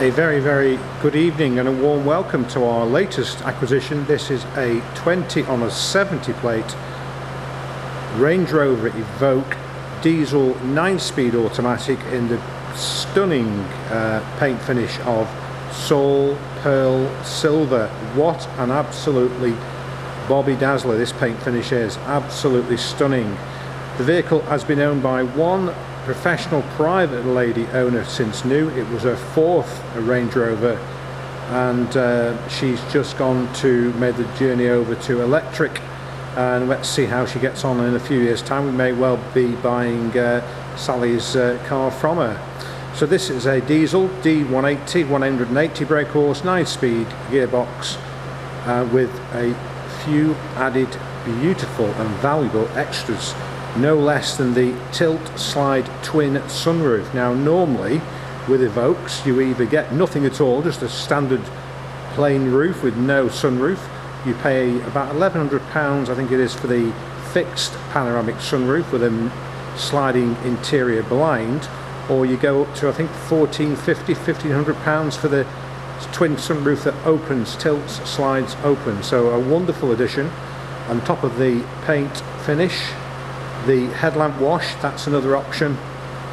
A very, very good evening and a warm welcome to our latest acquisition. This is a 20 on a 70 plate Range Rover Evoque diesel 9-speed automatic in the stunning uh, paint finish of Seoul Pearl Silver. What an absolutely Bobby Dazzler this paint finish is. Absolutely stunning. The vehicle has been owned by one professional private lady owner since new. It was her fourth Range Rover and uh, she's just gone to made the journey over to electric. And let's see how she gets on in a few years time. We may well be buying uh, Sally's uh, car from her. So this is a diesel D180 180 brake horse 9 speed gearbox uh, with a few added beautiful and valuable extras no less than the tilt slide twin sunroof. Now normally with Evoques you either get nothing at all, just a standard plain roof with no sunroof. You pay about £1,100 I think it is for the fixed panoramic sunroof with a sliding interior blind or you go up to I think 1450 1500 pounds for the twin sunroof that opens tilts slides open so a wonderful addition on top of the paint finish the headlamp wash that's another option.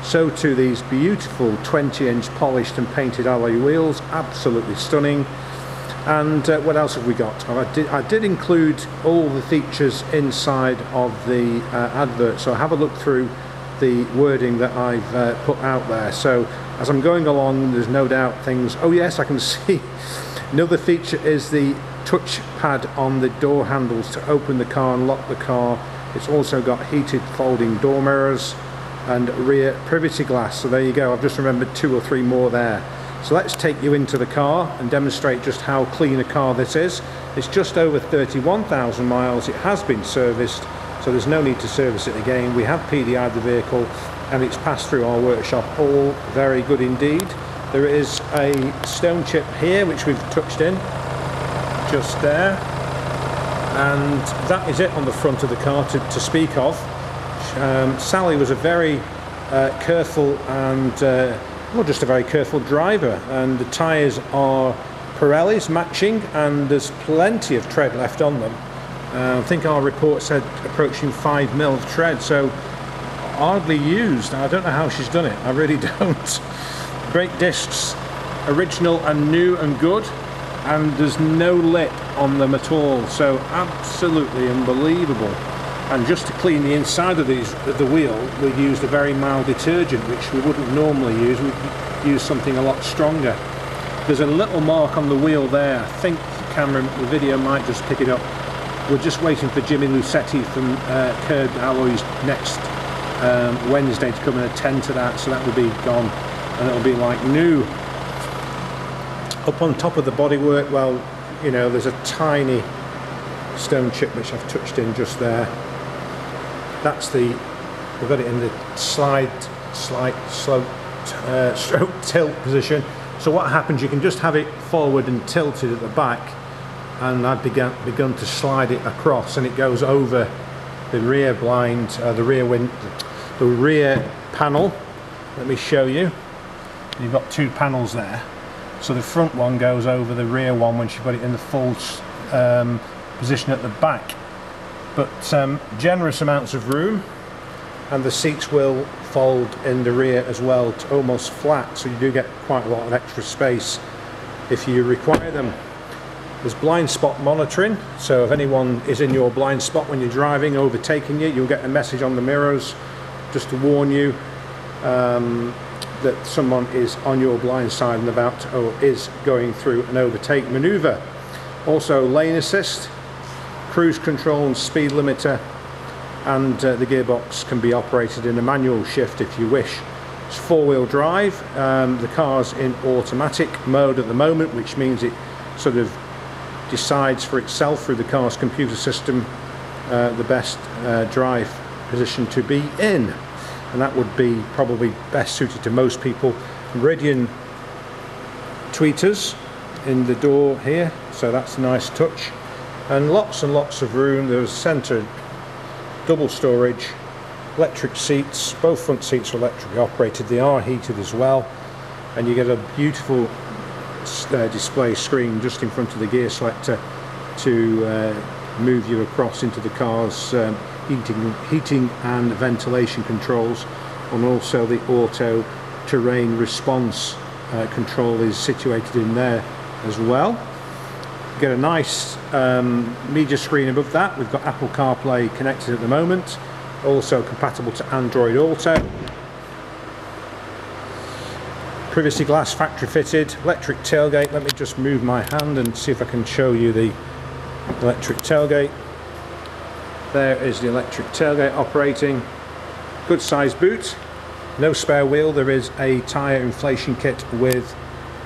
So too these beautiful 20 inch polished and painted alloy wheels absolutely stunning. And uh, what else have we got? I did, I did, include all the features inside of the uh, advert so have a look through the wording that I've uh, put out there. So as I'm going along there's no doubt things oh yes I can see. Another feature is the touchpad on the door handles to open the car and lock the car it's also got heated folding door mirrors and rear privacy glass. So there you go, I've just remembered two or three more there. So let's take you into the car and demonstrate just how clean a car this is. It's just over 31,000 miles. It has been serviced, so there's no need to service it again. We have PDI'd the vehicle and it's passed through our workshop. All very good indeed. There is a stone chip here, which we've touched in, just there and that is it on the front of the car to, to speak of. Um, Sally was a very uh, careful and uh, well just a very careful driver and the tyres are Pirelli's matching and there's plenty of tread left on them. Uh, I think our report said approaching 5 mil of tread so hardly used. I don't know how she's done it, I really don't. Great discs, original and new and good and there's no lip on them at all. So absolutely unbelievable. And just to clean the inside of these of the wheel we used a very mild detergent which we wouldn't normally use. We'd use something a lot stronger. There's a little mark on the wheel there. I think the camera the video might just pick it up. We're just waiting for Jimmy Lucetti from uh, Alloys next um, Wednesday to come and attend to that. So that will be gone and it'll be like new up on top of the bodywork, well, you know, there's a tiny stone chip which I've touched in just there. That's the, we've got it in the slide, slight slope, uh, stroke tilt position. So what happens, you can just have it forward and tilted at the back and I've begun, begun to slide it across and it goes over the rear blind, uh, the rear wind, the rear panel. Let me show you. You've got two panels there so the front one goes over the rear one when you've it in the full um, position at the back. But um, generous amounts of room and the seats will fold in the rear as well to almost flat so you do get quite a lot of extra space if you require them. There's blind spot monitoring so if anyone is in your blind spot when you're driving overtaking you you'll get a message on the mirrors just to warn you. Um, that someone is on your blind side and about to, or is going through an overtake maneuver. Also lane assist, cruise control and speed limiter and uh, the gearbox can be operated in a manual shift if you wish. It's four-wheel drive, um, the car's in automatic mode at the moment which means it sort of decides for itself through the car's computer system uh, the best uh, drive position to be in and that would be probably best suited to most people. Meridian tweeters in the door here, so that's a nice touch. And lots and lots of room. There's centered double storage, electric seats. Both front seats are electrically operated. They are heated as well. And you get a beautiful uh, display screen just in front of the gear selector to uh, move you across into the car's um, heating, heating and ventilation controls and also the auto terrain response uh, control is situated in there as well. Get a nice um, media screen above that. We've got Apple CarPlay connected at the moment, also compatible to Android Auto. Privacy glass factory fitted, electric tailgate. Let me just move my hand and see if I can show you the electric tailgate. There is the electric tailgate operating. Good size boot. No spare wheel. There is a tyre inflation kit with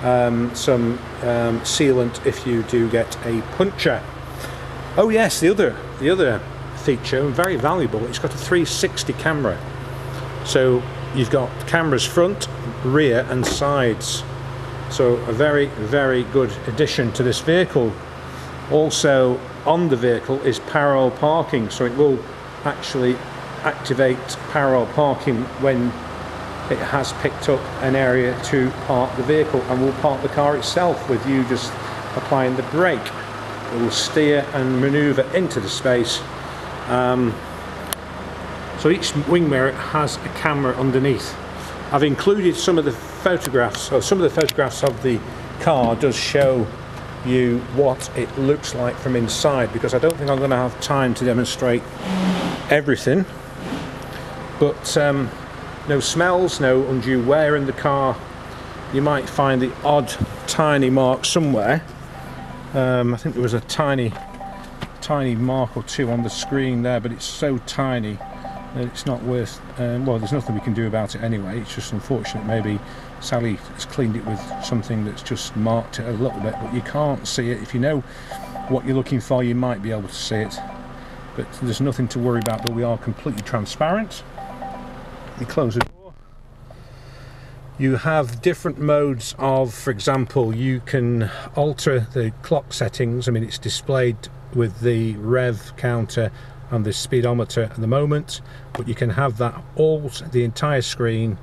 um, some um, sealant if you do get a puncture. Oh yes, the other the other feature, very valuable. It's got a 360 camera. So you've got cameras front, rear, and sides. So a very very good addition to this vehicle. Also on the vehicle is parallel parking, so it will actually activate parallel parking when it has picked up an area to park the vehicle and will park the car itself with you just applying the brake. It will steer and maneuver into the space. Um, so each wing mirror has a camera underneath. I've included some of the photographs, or some of the photographs of the car does show you what it looks like from inside because I don't think I'm going to have time to demonstrate everything. But um, no smells no undue wear in the car. You might find the odd tiny mark somewhere. Um, I think there was a tiny tiny mark or two on the screen there but it's so tiny it's not worth um, well there's nothing we can do about it anyway. It's just unfortunate maybe Sally has cleaned it with something that's just marked it a little bit but you can't see it. If you know what you're looking for you might be able to see it. But there's nothing to worry about but we are completely transparent. You close the door. You have different modes of for example you can alter the clock settings. I mean it's displayed with the rev counter and the speedometer at the moment but you can have that all the entire screen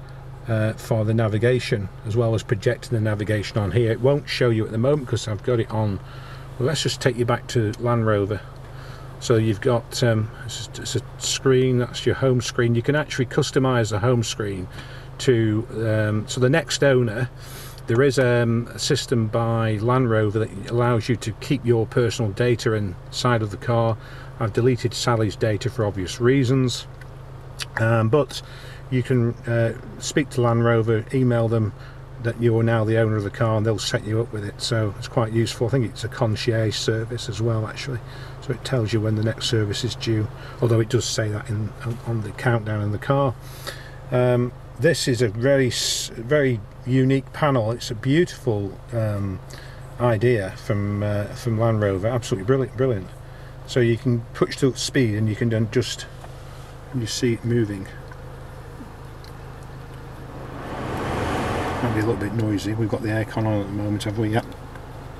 uh, for the navigation as well as projecting the navigation on here. It won't show you at the moment because I've got it on. Well, let's just take you back to Land Rover. So you've got um, it's, a screen that's your home screen. You can actually customize the home screen to um, so the next owner there is um, a system by Land Rover that allows you to keep your personal data inside of the car. I've deleted Sally's data for obvious reasons. Um, but you can uh, speak to Land Rover email them that you're now the owner of the car and they'll set you up with it. So it's quite useful. I think it's a concierge service as well actually. So it tells you when the next service is due although it does say that in on the countdown in the car. Um, this is a very very unique panel. It's a beautiful um, idea from uh, from Land Rover. Absolutely brilliant brilliant. So you can push to speed and you can then just you see it moving. Might be a little bit noisy. We've got the aircon on at the moment have we? Yep.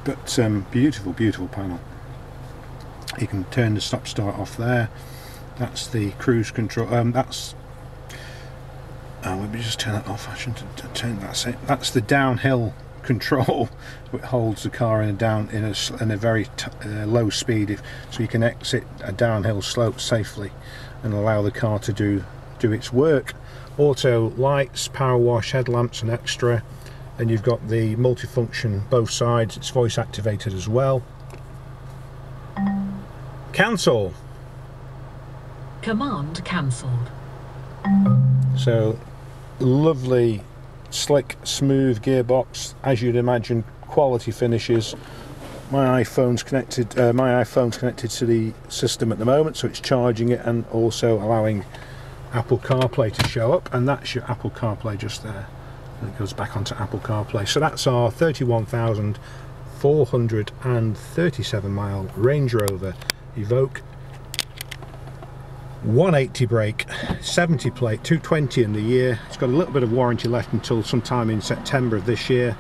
But um, beautiful beautiful panel. You can turn the stop start off there. That's the cruise control um, that's oh, let me just turn that off I shouldn't turn that's it. That's the downhill control which holds the car in a down in a, in a very uh, low speed. If, so you can exit a downhill slope safely and allow the car to do do its work. Auto lights power wash headlamps and extra. And you've got the multifunction both sides. It's voice activated as well. Cancel. Command cancelled. So lovely slick smooth gearbox as you'd imagine quality finishes. My iPhone's connected uh, my iPhone's connected to the system at the moment so it's charging it and also allowing Apple CarPlay to show up and that's your Apple CarPlay just there. And it goes back onto Apple CarPlay. So that's our 31,437 mile Range Rover Evoque 180 brake 70 plate 220 in the year. It's got a little bit of warranty left until sometime in September of this year.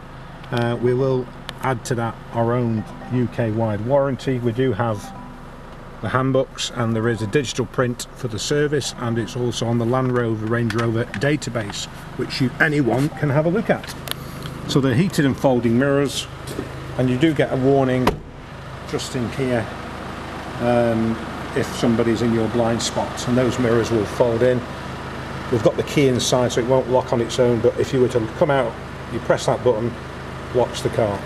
Uh, we will add to that our own UK wide warranty. We do have the handbooks and there is a digital print for the service and it's also on the Land Rover Range Rover database which you anyone can have a look at. So they're heated and folding mirrors and you do get a warning just in here. Um, if somebody's in your blind spot and those mirrors will fold in. We've got the key inside so it won't lock on its own but if you were to come out you press that button locks the car.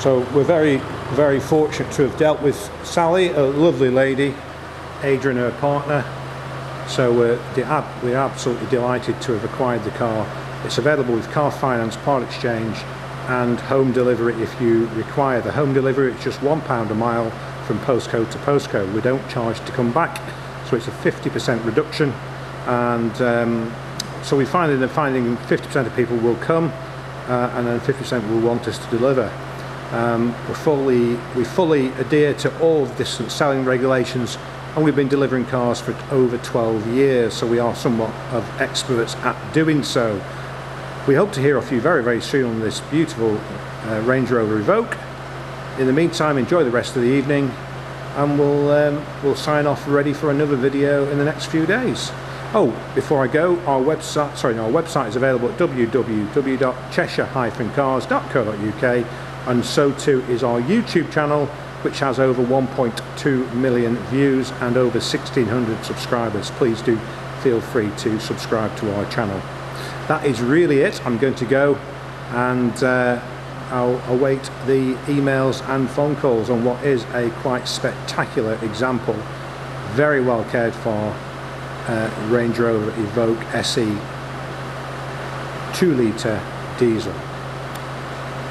So we're very very fortunate to have dealt with Sally, a lovely lady, Adrian her partner so we're, we're absolutely delighted to have acquired the car. It's available with car finance, part exchange and home delivery if you require. The home delivery it's just one pound a mile from postcode to postcode. We don't charge to come back so it's a 50% reduction. And um, so we find that finding 50% of people will come uh, and then 50% will want us to deliver. Um, we fully we fully adhere to all distance selling regulations and we've been delivering cars for over 12 years so we are somewhat of experts at doing so we hope to hear off you very, very soon on this beautiful uh, Range Rover Evoque. In the meantime, enjoy the rest of the evening and we'll, um, we'll sign off ready for another video in the next few days. Oh, before I go, our website, sorry, our website is available at www.cheshire-cars.co.uk and so too is our YouTube channel which has over 1.2 million views and over 1600 subscribers. Please do feel free to subscribe to our channel that is really it. I'm going to go and uh, I'll await the emails and phone calls on what is a quite spectacular example. Very well cared for uh, Range Rover Evoque SE 2 litre diesel.